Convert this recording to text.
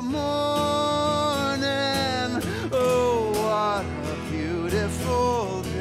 beautiful morning. Oh, what a beautiful day.